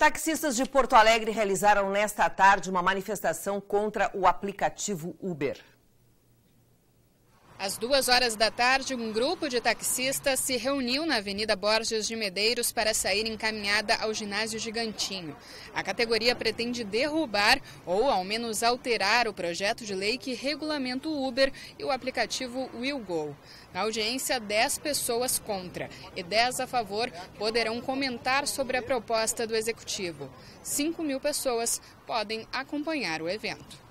Taxistas de Porto Alegre realizaram nesta tarde uma manifestação contra o aplicativo Uber. Às duas horas da tarde, um grupo de taxistas se reuniu na Avenida Borges de Medeiros para sair encaminhada ao ginásio Gigantinho. A categoria pretende derrubar ou, ao menos, alterar o projeto de lei que regulamenta o Uber e o aplicativo WillGo. Na audiência, 10 pessoas contra e 10 a favor poderão comentar sobre a proposta do executivo. 5 mil pessoas podem acompanhar o evento.